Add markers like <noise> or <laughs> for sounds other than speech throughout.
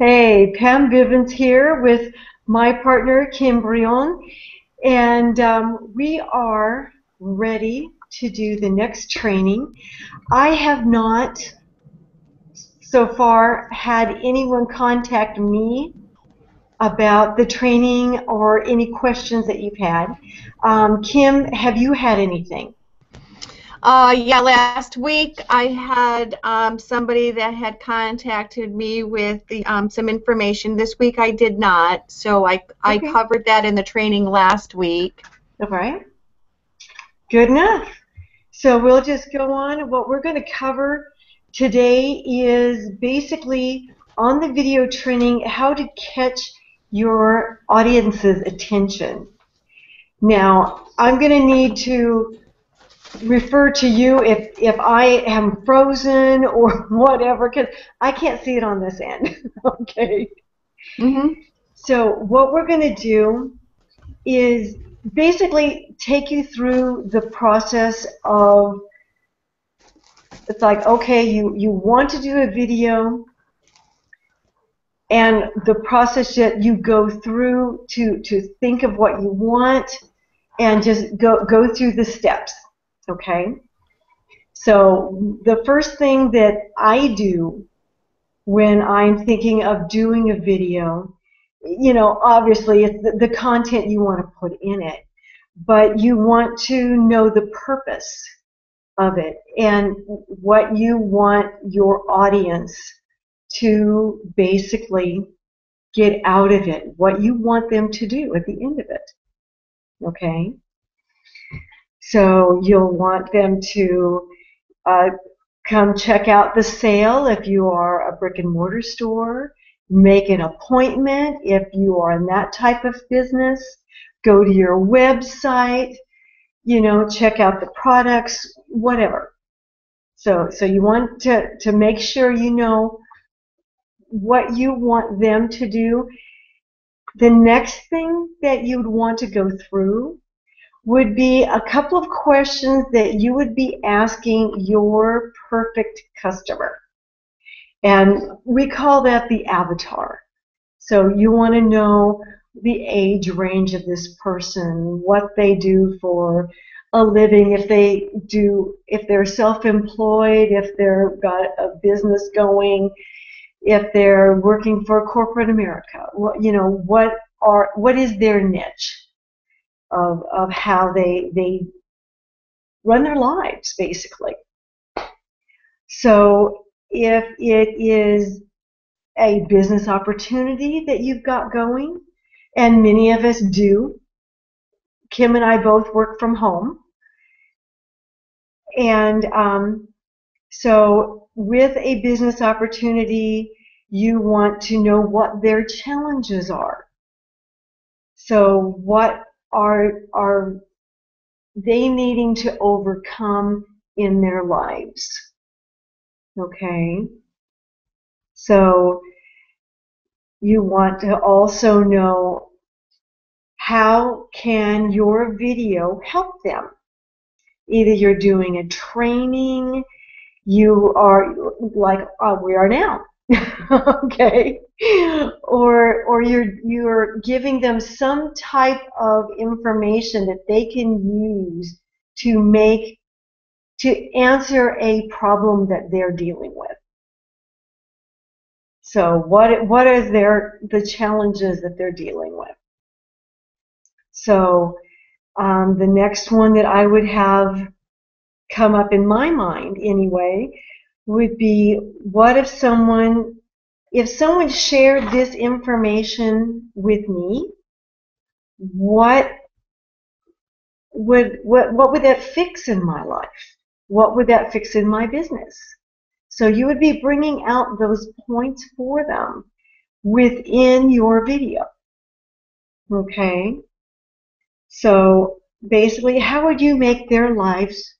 Hey, Pam Bivans here with my partner Kim Brillon, and um, we are ready to do the next training. I have not so far had anyone contact me about the training or any questions that you've had. Um, Kim, have you had anything? Uh, yeah, last week I had um, somebody that had contacted me with the, um, some information. This week I did not, so I, I Okay. covered that in the training last week. All right. Good enough. So we'll just go on. What we're going to cover today is basically on the video training how to catch your audience's attention. Now, I'm going to need to refer to you if, if I am frozen or <laughs> whatever, because I can't see it on this end. <laughs> okay. Mm-hmm. So what we're going to do is basically take you through the process of it's like okay you you want to do a video and the process that you go through to to think of what you want and just go go through the steps okay so the first thing that I do when I'm thinking of doing a video you know, obviously it's the, the content you want to put in it, but you want to know the purpose of it and what you want your audience to basically get out of it, what you want them to do at the end of it. Okay? So you'll want them to uh, come check out the sale if you are a brick and mortar store. Make an appointment if you are in that type of business. Go to your website you know check out the products whatever. So so you want to to make sure you know what you want them to do. The next thing that you'd want to go through would be a couple of questions that you would be asking your perfect customer and we call that the avatar. So you want to know the age range of this person, what they do for a living, if they do, if they're self-employed, if they're got a business going, if they're working for corporate America. What, you know, what are, what is their niche of, of how they, they run their lives, basically. So if it is a business opportunity that you've got going, and many of us do. Kim and I both work from home. And um, so, with a business opportunity, you want to know what their challenges are. So, what are, are they needing to overcome in their lives? Okay. So you want to also know how can your video help them? Either you're doing a training, you are like uh, we are now, <laughs> okay, or or you're you're giving them some type of information that they can use to make to answer a problem that they're dealing with. So what what are their the challenges that they're dealing with? So um, the next one that I would have come up in my mind anyway would be what if someone if someone shared this information with me, what would what what would that fix in my life? What would that fix in my business? So you would be bringing out those points for them within your video. Okay? So basically, how would you make their lives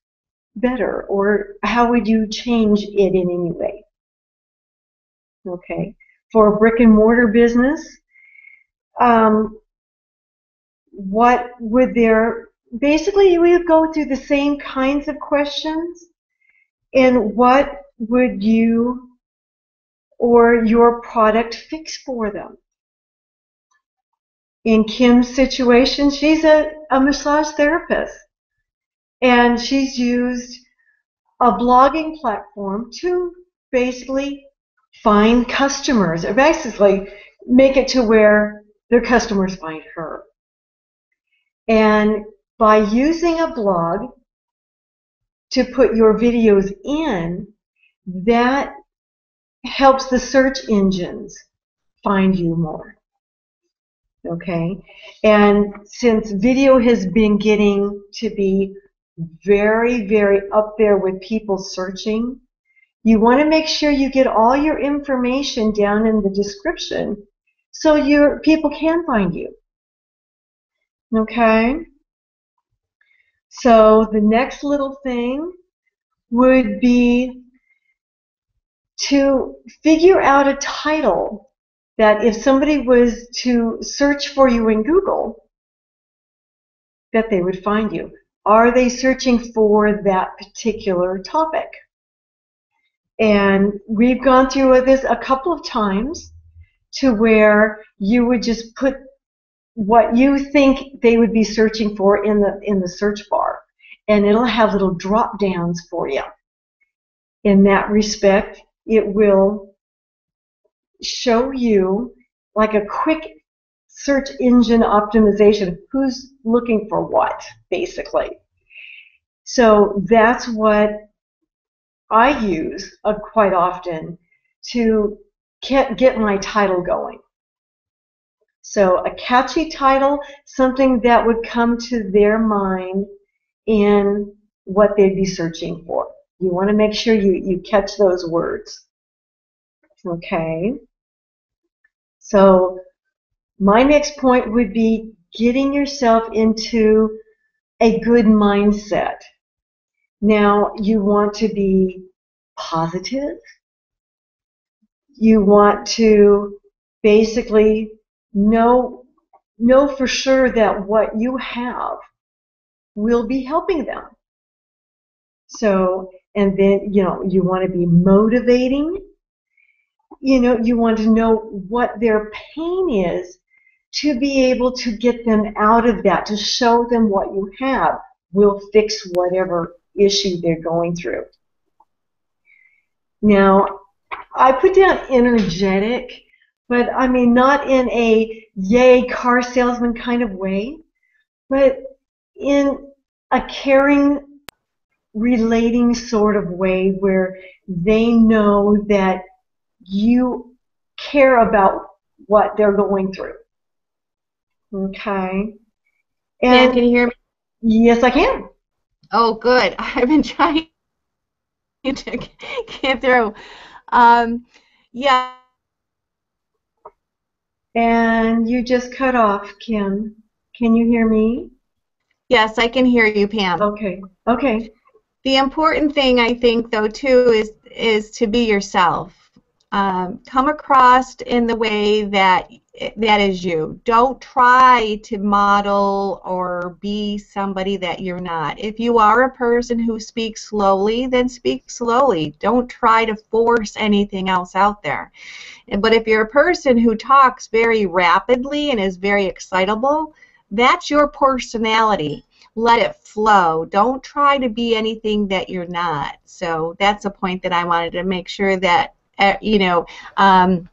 better or how would you change it in any way? Okay? For a brick and mortar business, um, what would their basically you would go through the same kinds of questions and what would you or your product fix for them. In Kim's situation, she's a, a massage therapist and she's used a blogging platform to basically find customers or basically make it to where their customers find her. And by using a blog to put your videos in, that helps the search engines find you more. Okay? And since video has been getting to be very, very up there with people searching, you want to make sure you get all your information down in the description so your people can find you. Okay? So the next little thing would be to figure out a title that if somebody was to search for you in Google, that they would find you. Are they searching for that particular topic? And we've gone through this a couple of times to where you would just put what you think they would be searching for in the in the search bar. And it'll have little drop downs for you in that respect it will show you like a quick search engine optimization who's looking for what basically. So that's what I use uh, quite often to get my title going so a catchy title, something that would come to their mind in what they'd be searching for. You want to make sure you, you catch those words. Okay. So my next point would be getting yourself into a good mindset. Now, you want to be positive. You want to basically know know for sure that what you have will be helping them. So, and then, you know, you want to be motivating. You know, you want to know what their pain is to be able to get them out of that, to show them what you have will fix whatever issue they're going through. Now, I put down energetic but I mean, not in a yay car salesman kind of way, but in a caring, relating sort of way where they know that you care about what they're going through. Okay. And can you hear me? Yes, I can. Oh, good. <laughs> I've been trying <laughs> to get through. Um, yeah. And you just cut off, Kim. Can you hear me? Yes, I can hear you, Pam. Okay. Okay. The important thing I think though too is is to be yourself. Um, come across in the way that that is you. Don't try to model or be somebody that you're not. If you are a person who speaks slowly, then speak slowly. Don't try to force anything else out there. But if you're a person who talks very rapidly and is very excitable, that's your personality. Let it flow. Don't try to be anything that you're not. So that's a point that I wanted to make sure that, you know, um,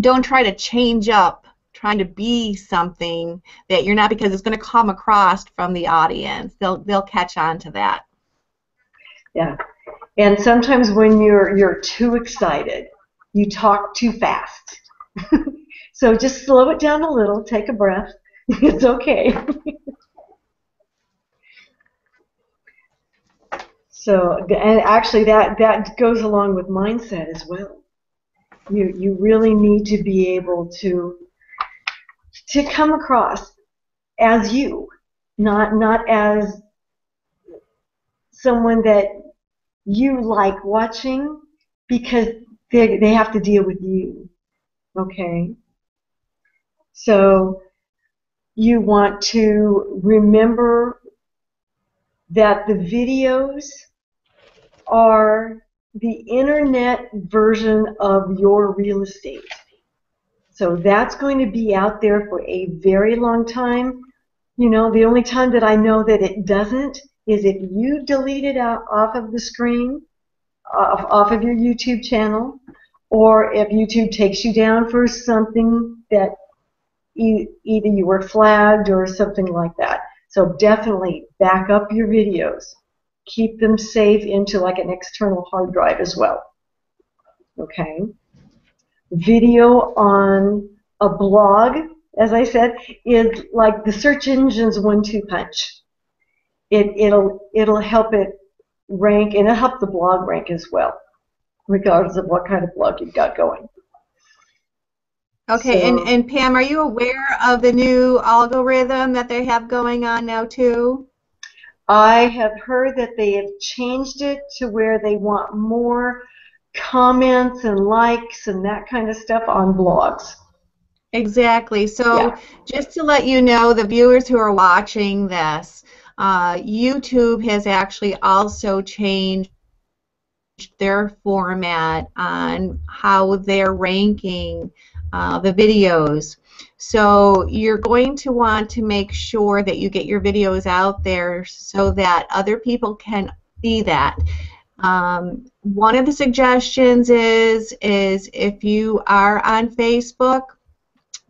don't try to change up trying to be something that you're not because it's going to come across from the audience. They'll they'll catch on to that. Yeah. And sometimes when you're you're too excited, you talk too fast. <laughs> so just slow it down a little, take a breath. <laughs> it's okay. <laughs> so and actually that that goes along with mindset as well you you really need to be able to to come across as you, not not as someone that you like watching because they they have to deal with you. Okay? So you want to remember that the videos are the internet version of your real estate. So that's going to be out there for a very long time. You know, the only time that I know that it doesn't is if you delete it out off of the screen, off, off of your YouTube channel, or if YouTube takes you down for something that e either you were flagged or something like that. So definitely back up your videos. Keep them safe into like an external hard drive as well. Okay. Video on a blog, as I said, is like the search engine's one-two punch. It, it'll, it'll help it rank, and it'll help the blog rank as well, regardless of what kind of blog you've got going. Okay, So- and, and Pam, are you aware of the new algorithm that they have going on now too? I have heard that they have changed it to where they want more comments and likes and that kind of stuff on blogs. Exactly. So Yeah. just to let you know, the viewers who are watching this, uh, YouTube has actually also changed their format on how they're ranking uh, the videos. So you're going to want to make sure that you get your videos out there so that other people can see that. Um, one of the suggestions is is if you are on Facebook,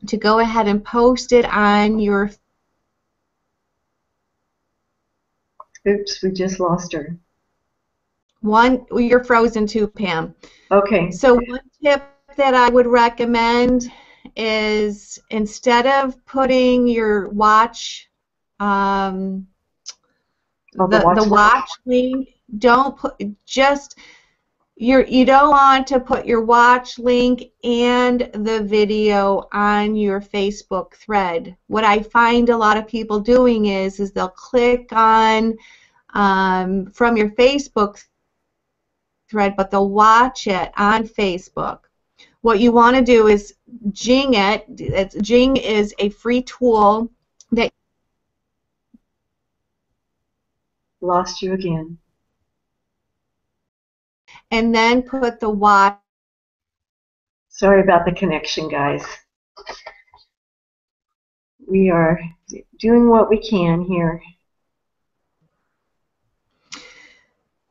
to go ahead and post it on your Oops, we just lost her. one. You're frozen too, Pam. Okay. So one tip that I would recommend is instead of putting your watch, um, Oh, the, the watch the link. watch link, don't put just you're, you don't want to put your watch link and the video on your Facebook thread. What I find a lot of people doing is is they'll click on um, from your Facebook thread, but they'll watch it on Facebook. What you want to do is Jing it. It's, Jing is a free tool that Lost you again. and then put the watch Sorry about the connection, guys. We are doing what we can here.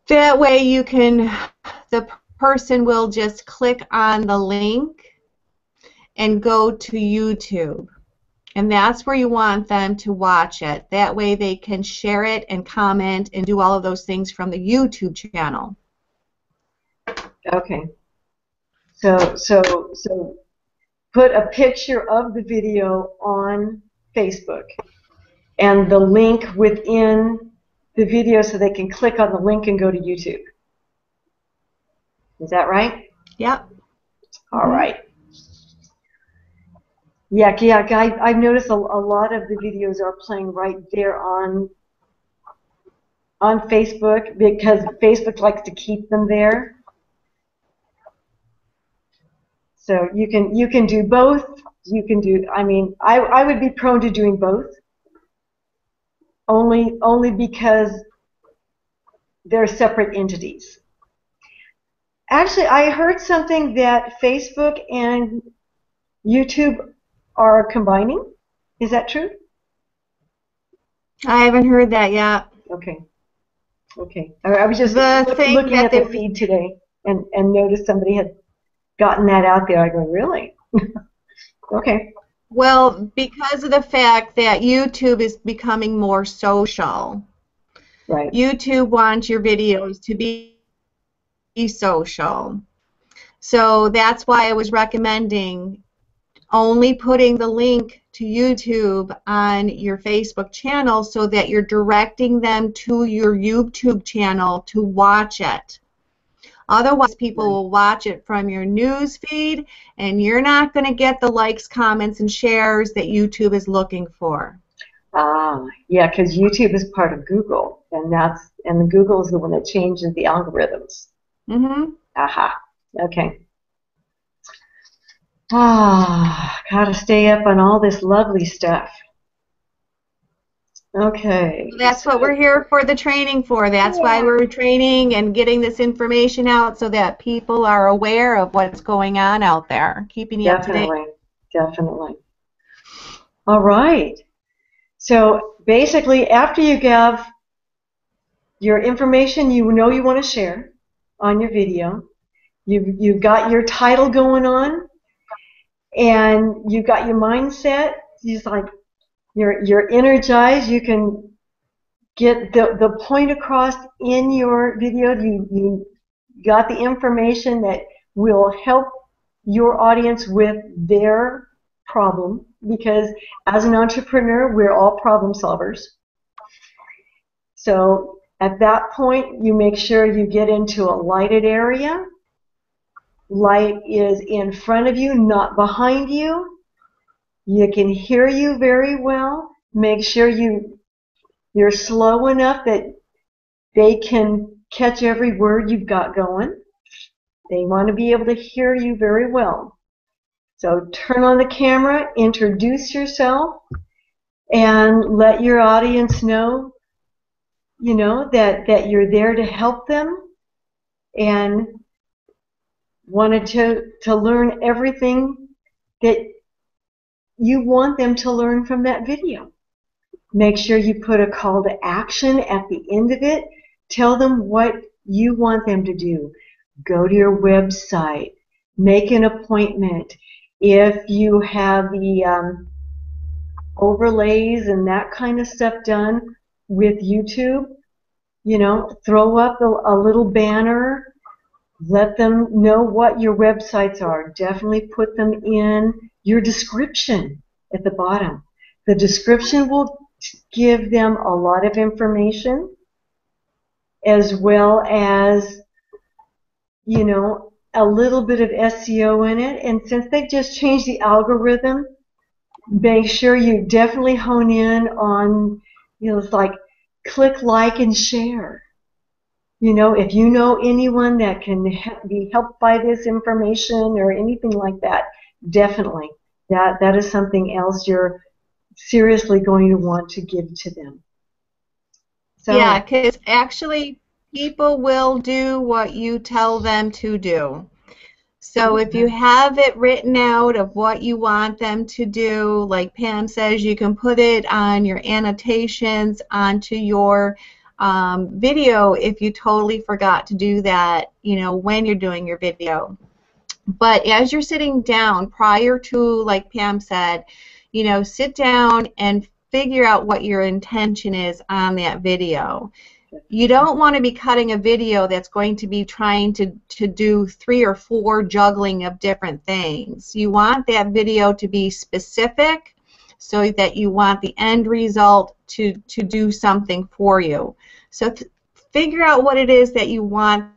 That way you can, the person will just click on the link and go to YouTube. And that's where you want them to watch it. That way they can share it and comment and do all of those things from the YouTube channel. Okay. So, so, so put a picture of the video on Facebook and the link within the video so they can click on the link and go to YouTube. Is that right? Yep. All right. Yeah, yeah, I, I've noticed a, a lot of the videos are playing right there on on Facebook because Facebook likes to keep them there. So you can you can do both. You can do. I mean, I I would be prone to doing both. Only only because they're separate entities. Actually, I heard something that Facebook and YouTube are combining. Is that true? I haven't heard that yet. Okay. Okay. I, was just The look- looking at the feed today and, and noticed somebody had gotten that out there. I go, really? <laughs> okay. Well, because of the fact that YouTube is becoming more social, Right. YouTube wants your videos to be, be social. So that's why I was recommending only putting the link to YouTube on your Facebook channel so that you're directing them to your YouTube channel to watch it. Otherwise, people will watch it from your news feed, and you're not going to get the likes, comments, and shares that YouTube is looking for. Ah, yeah, because YouTube is part of Google, and that's and Google is the one that changes the algorithms. Mm-hmm. Aha. Okay. Ah, gotta stay up on all this lovely stuff. Okay. That's what we're here for the training for. That's why we're training and getting this information out so that people are aware of what's going on out there, keeping you up to date. Definitely. Definitely. All right. So basically, after you give your information you know you want to share on your video, you've, you've got your title going on, and you've got your mindset. It's like you're, you're energized. You can get the, the point across in your video. You, you got the information that will help your audience with their problem because as an entrepreneur, we're all problem solvers. So at that point, you make sure you get into a lighted area. Light is in front of you, not behind you. You can hear you very well. Make sure you you're slow enough that they can catch every word you've got going. They want to be able to hear you very well. So turn on the camera, introduce yourself, and let your audience know, you know, that, that you're there to help them and wanted to, to learn everything that you want them to learn from that video. Make sure you put a call to action at the end of it. Tell them what you want them to do. Go to your website. Make an appointment. If you have the um, overlays and that kind of stuff done with YouTube, you know, throw up a, a little banner. Let them know what your websites are. Definitely put them in your description at the bottom. The description will give them a lot of information as well as, you know, a little bit of SEO in it. And since they've just changed the algorithm, make sure you definitely hone in on, you know, it's like click like and share. You know, if you know anyone that can be helped by this information or anything like that, definitely. That, that is something else you're seriously going to want to give to them. So, Yeah, because actually, people will do what you tell them to do. So if you have it written out of what you want them to do, like Pam says, you can put it on your annotations onto your um, video if you totally forgot to do that, you know, when you're doing your video. But as you're sitting down prior to, like Pam said, you know, sit down and figure out what your intention is on that video. You don't want to be cutting a video that's going to be trying to, to do three or four juggling of different things. You want that video to be specific so that you want the end result to, to do something for you. So figure out what it is that you want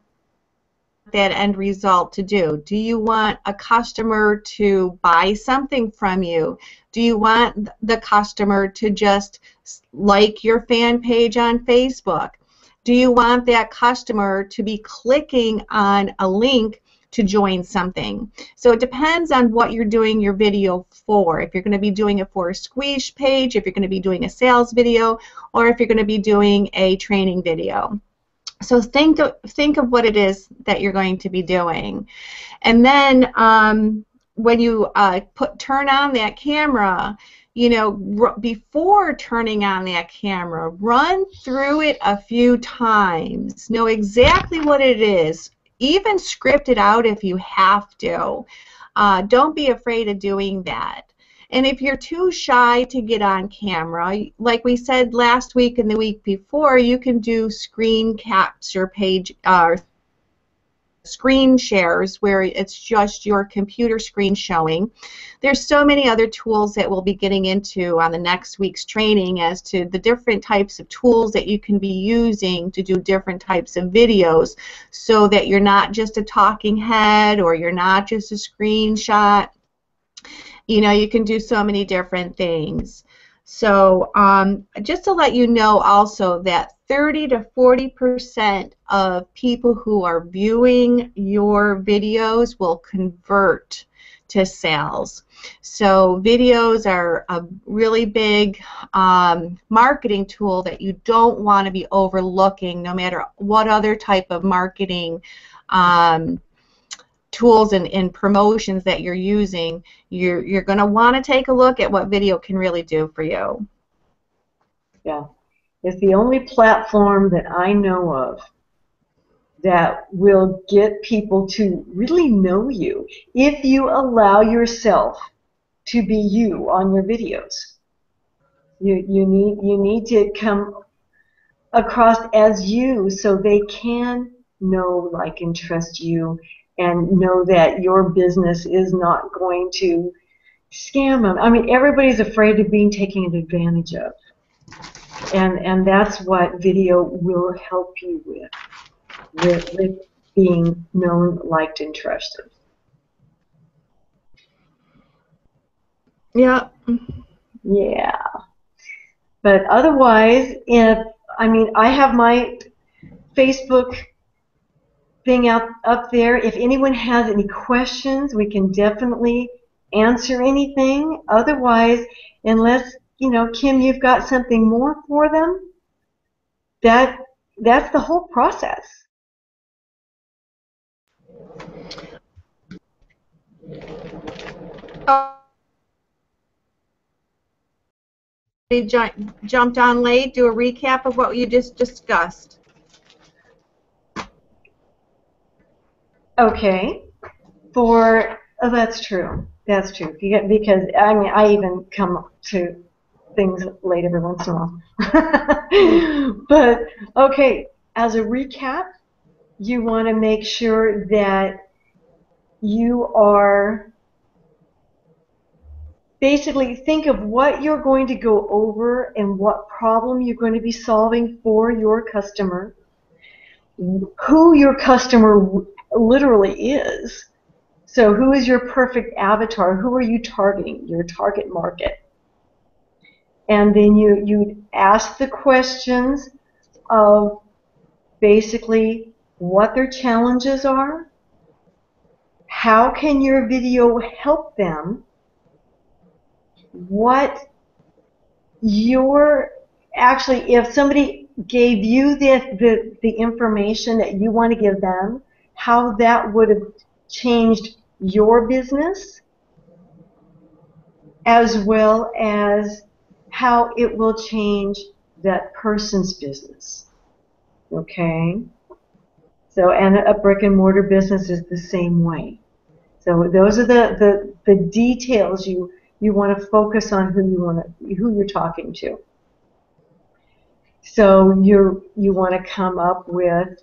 that end result to do. Do you want a customer to buy something from you? Do you want the customer to just like your fan page on Facebook? Do you want that customer to be clicking on a link to join something? So it depends on what you're doing your video for. If you're going to be doing it for a squeeze page, if you're going to be doing a sales video, or if you're going to be doing a training video. So think of, think of what it is that you're going to be doing, and then um, when you uh, put turn on that camera, you know, before turning on that camera, run through it a few times. Know exactly what it is. Even script it out if you have to. Uh, don't be afraid of doing that. And if you're too shy to get on camera, like we said last week and the week before, you can do screen capture page uh, screen shares where it's just your computer screen showing. There's so many other tools that we'll be getting into on the next week's training as to the different types of tools that you can be using to do different types of videos so that you're not just a talking head or you're not just a screenshot you know you can do so many different things so um, just to let you know also that 30 to 40 percent of people who are viewing your videos will convert to sales. So videos are a really big um, marketing tool that you don't want to be overlooking no matter what other type of marketing um, tools and, and promotions that you're using. You're, you're going to want to take a look at what video can really do for you. Yeah. It's the only platform that I know of that will get people to really know you if you allow yourself to be you on your videos. You, you need you need to come across as you so they can know, like, and trust you and know that your business is not going to scam them. I mean, everybody's afraid of being taken advantage of. And, and that's what video will help you with, with, with being known, liked, and trusted. Yeah. Yeah. But otherwise, if I mean, I have my Facebook thing out up there. If anyone has any questions, we can definitely answer anything. Otherwise, unless you know, Kim, you've got something more for them. That that's the whole process. Uh, jumped on late. Do a recap of what you just discussed. Okay. For oh, that's true. That's true. Because I mean, I even come to things late every once in a while. <laughs> but okay, as a recap, you want to make sure that you are basically think of what you're going to go over and what problem you're going to be solving for your customer, who your customer literally is. So who is your perfect avatar? Who are you targeting? Your target market. And then you, you ask the questions of basically what their challenges are, how can your video help them, what your actually if somebody gave you the, the, the information that you want to give them, how that would have changed your business as well as how it will change that person's business. Okay? So, and a brick and mortar business is the same way. So those are the, the, the details you, you want to focus on who you want to, who you're talking to. So you you want to come up with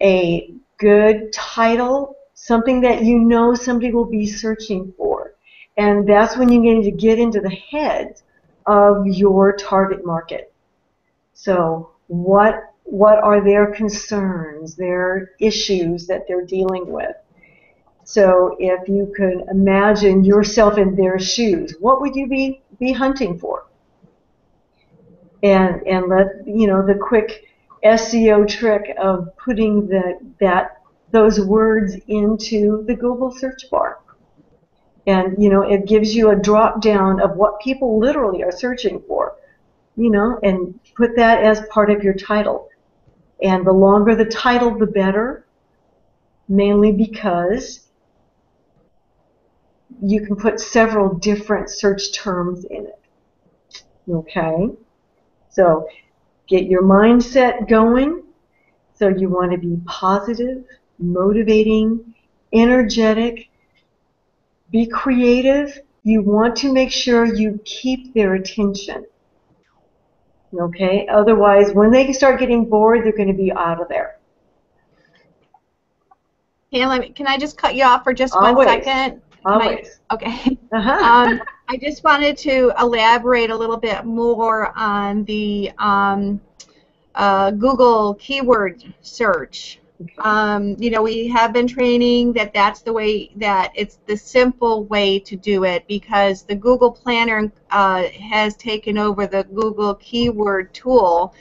a good title, something that you know somebody will be searching for. And that's when you need to get into the heads of your target market. So what what are their concerns, their issues that they're dealing with? So if you could imagine yourself in their shoes, what would you be, be hunting for? And and let you know the quick SEO trick of putting the, that those words into the Google search bar. And you know, it gives you a drop down of what people literally are searching for. You know, and put that as part of your title. And the longer the title, the better, mainly because you can put several different search terms in it. Okay? So get your mindset going. So you want to be positive, motivating, energetic, be creative. You want to make sure you keep their attention. Okay? Otherwise, when they start getting bored, they're going to be out of there. Hey, let me, can I just cut you off for just Always. one second? Always. I, okay. Uh-huh. um, I just wanted to elaborate a little bit more on the um, uh, Google keyword search. Um, you know, we have been training that that's the way that it's the simple way to do it because the Google Planner uh, has taken over the Google keyword tool.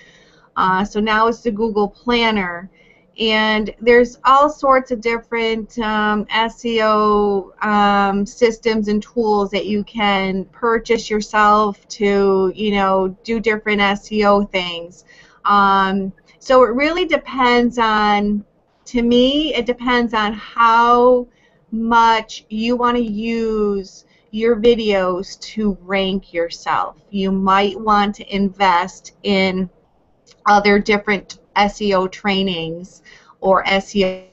Uh, so now it's the Google Planner. And there's all sorts of different um, SEO um, systems and tools that you can purchase yourself to, you know, do different SEO things. Um, so it really depends on, to me, it depends on how much you want to use your videos to rank yourself. You might want to invest in other different SEO trainings or SEO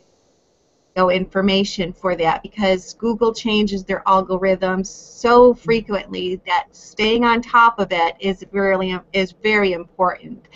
information for that because Google changes their algorithms so frequently that staying on top of it is really is very important.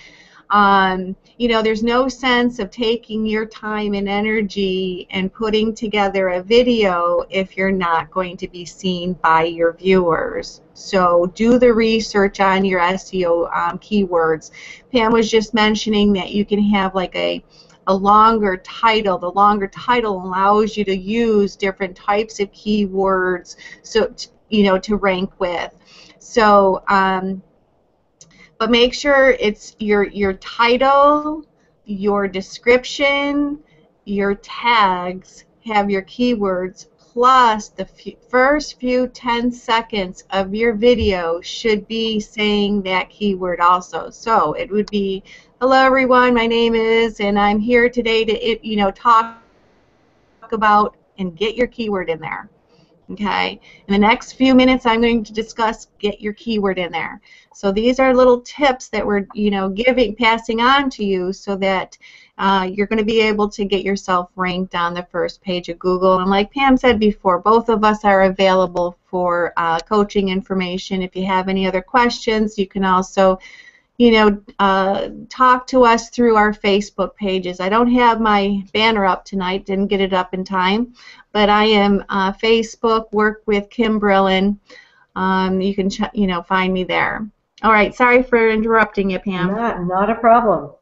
Um, you know, there's no sense of taking your time and energy and putting together a video if you're not going to be seen by your viewers. So do the research on your SEO um, keywords. Pam was just mentioning that you can have like a a longer title. The longer title allows you to use different types of keywords, so you know to rank with. So um, but make sure it's your your title, your description, your tags have your keywords plus the first few 10 seconds of your video should be saying that keyword also. So it would be, hello everyone, my name is, and I'm here today to, you know, talk about and get your keyword in there. Okay, in the next few minutes I'm going to discuss get your keyword in there. So these are little tips that we're you know giving, passing on to you so that uh, you're going to be able to get yourself ranked on the first page of Google. And like Pam said before, both of us are available for uh, coaching information. If you have any other questions, you can also you know, uh, talk to us through our Facebook pages. I don't have my banner up tonight, didn't get it up in time, but I am uh, Facebook, work with Kim Brillon. Um, you can, you know, find me there. All right, sorry for interrupting you, Pam. Not, not a problem.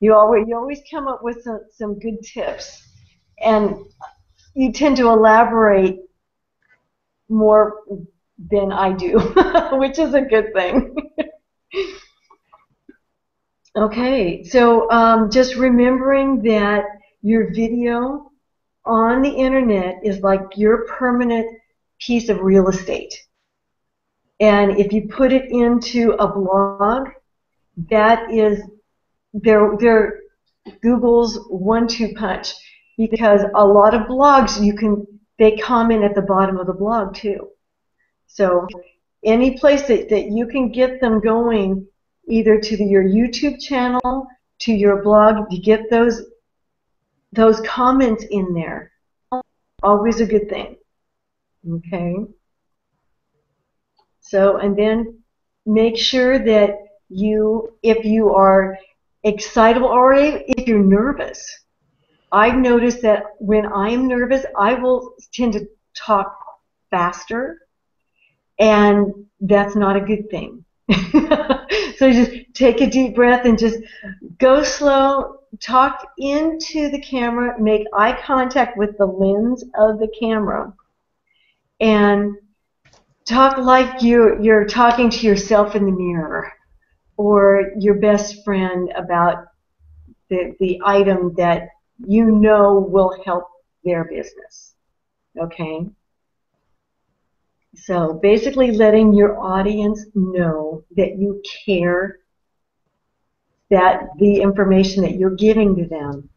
You always, you always come up with some, some good tips, and you tend to elaborate more than I do, <laughs> which is a good thing. <laughs> Okay, so um, just remembering that your video on the internet is like your permanent piece of real estate. And if you put it into a blog, that is their, their Google's one-two punch because a lot of blogs you can they comment at the bottom of the blog too. So any place that, that you can get them going either to the, your YouTube channel, to your blog, to get those those comments in there. Always a good thing. Okay. So, and then make sure that you, if you are excitable or if you're nervous, I've noticed that when I'm nervous, I will tend to talk faster, and that's not a good thing. <laughs> so just take a deep breath and just go slow, talk into the camera, make eye contact with the lens of the camera, and talk like you you're talking to yourself in the mirror or your best friend about the the item that you know will help their business. Okay? So basically letting your audience know that you care that the information that you're giving to them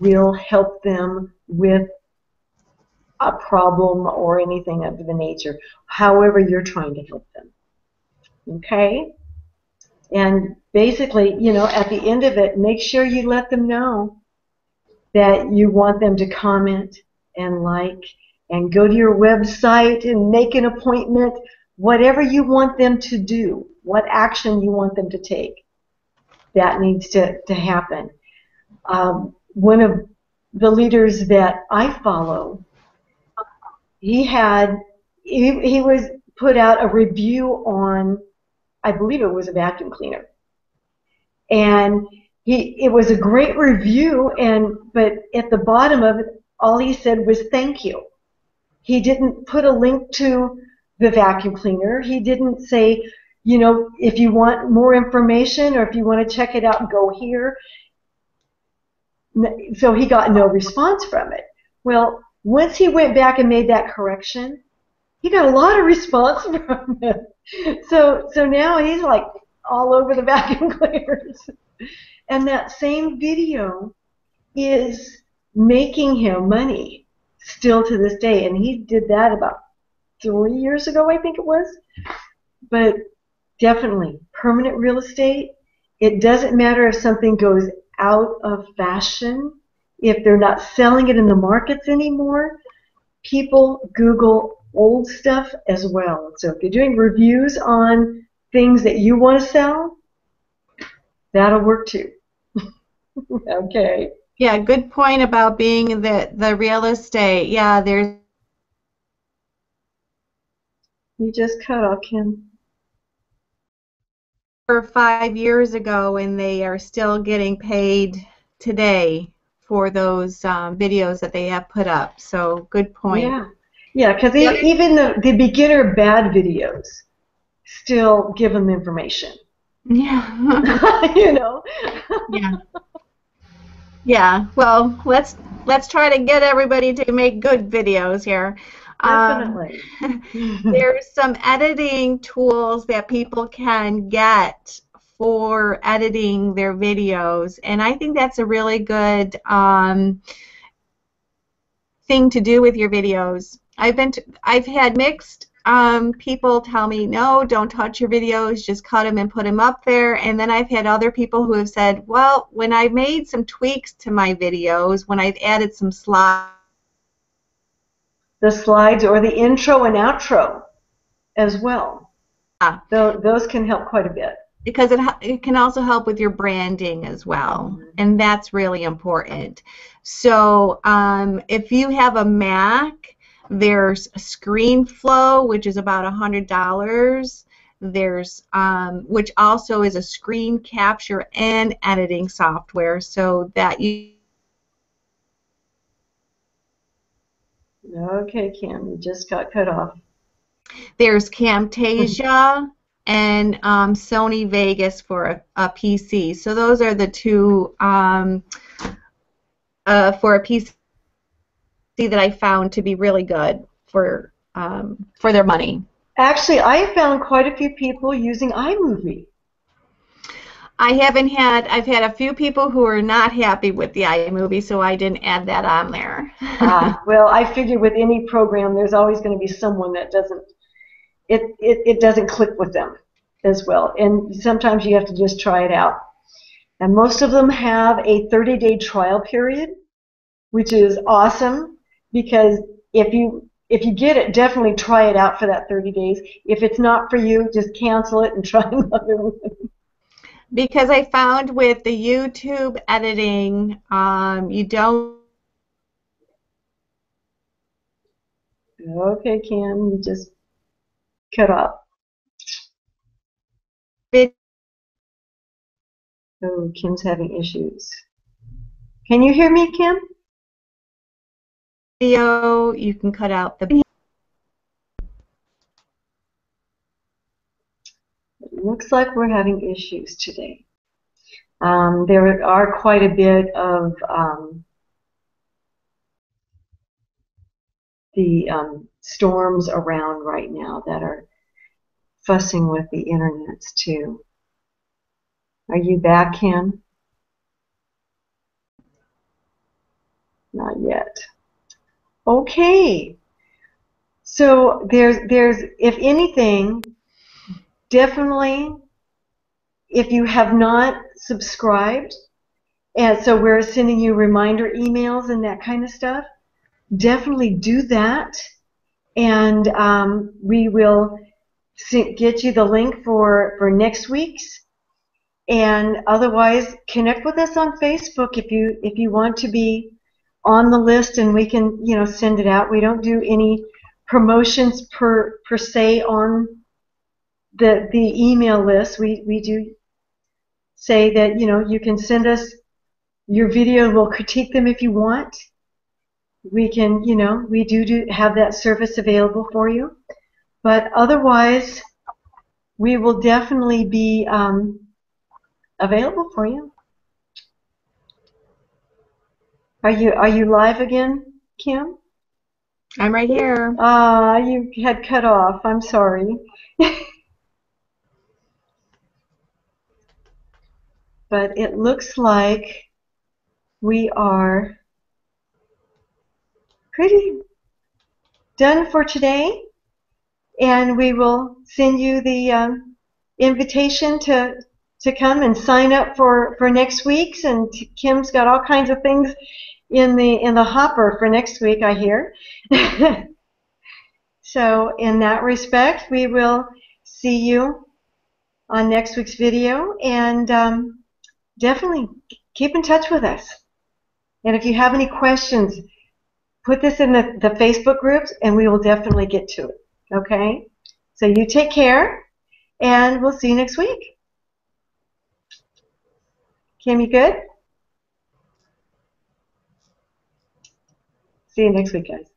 will help them with a problem or anything of the nature, however you're trying to help them. Okay? And basically, you know, at the end of it, make sure you let them know that you want them to comment and like and go to your website and make an appointment, whatever you want them to do, what action you want them to take, that needs to, to happen. Um, one of the leaders that I follow, he had, he, he was put out a review on, I believe it was a vacuum cleaner. And he, it was a great review, and but at the bottom of it, all he said was thank you. He didn't put a link to the vacuum cleaner. He didn't say, you know, if you want more information or if you want to check it out, go here. So he got no response from it. Well, once he went back and made that correction, he got a lot of response <laughs> from it. So so now he's like all over the vacuum <laughs> cleaners. And that same video is making him money still to this day. And he did that about three years ago, I think it was. But definitely, permanent real estate, it doesn't matter if something goes out of fashion, if they're not selling it in the markets anymore, people Google old stuff as well. So if you're doing reviews on things that you want to sell, that'll work too. <laughs> okay. Yeah, good point about being the the real estate. Yeah, there's You just cut off, Kim. for five years ago, and they are still getting paid today for those um, videos that they have put up. So good point. Yeah. Yeah, because Yep. even the, the beginner bad videos still give them information. Yeah. <laughs> you know? yeah. Yeah. Well, let's let's try to get everybody to make good videos here. Um, Definitely. <laughs> there's some editing tools that people can get for editing their videos, and I think that's a really good um, thing to do with your videos. I've been t- I've had mixed um, people tell me no, don't touch your videos, just cut them and put them up there. And then I've had other people who have said, well, when I made some tweaks to my videos, when I've added some slides. the slides or the intro and outro as well. Ah. Tho- those can help quite a bit. because it, it can also help with your branding as well and that's really important so um, if you have a mac there's screenflow which is about $100 there's um, which also is a screen capture and editing software so that you Okay, Kim, you just got cut off. There's <laughs> Camtasia and um, Sony Vegas for a, a PC. So those are the two um, uh, for a PC that I found to be really good for um, for their money. Actually, I found quite a few people using iMovie. I haven't had I've had a few people who are not happy with the iMovie, so I didn't add that on there. Ah, <laughs> well, I figure with any program, there's always going to be someone that doesn't, it, it, it doesn't click with them as well. And sometimes you have to just try it out. And most of them have a 30-day trial period, which is awesome because if you if you get it, definitely try it out for that 30 days. If it's not for you, just cancel it and <laughs> try another one. because I found with the YouTube editing, um, you don't Okay, Kim, you just cut off. Oh, Kim's having issues. Can you hear me, Kim? Video, you can cut out the It looks like we're having issues today. Um, there are quite a bit of um, the um, storms around right now that are fussing with the internets too. Are you back, Kim? Not yet. Okay. So there's there's if anything, definitely if you have not subscribed, and so we're sending you reminder emails and that kind of stuff, definitely do that, and um, we will get you the link for for next week's. And otherwise, connect with us on Facebook if you if you want to be on the list, and we can you know send it out. We don't do any promotions per per se on the the email list. We we do say that you know you can send us your video. We'll critique them if you want. We can you know we do do have that service available for you, but otherwise we will definitely be um, available for you. Are you are you live again, Kim? I'm right here. Ah, you had cut off. I'm sorry. <laughs> but it looks like we are pretty done for today. And we will send you the um, invitation to to come and sign up for, for next week's. And Kim's got all kinds of things in the in the hopper for next week, I hear. <laughs> so in that respect, we will see you on next week's video, and um, definitely keep in touch with us. And if you have any questions, put this in the, the Facebook groups, and we will definitely get to it. Okay? So you take care, and we'll see you next week. Kim, you good? See you next week, guys.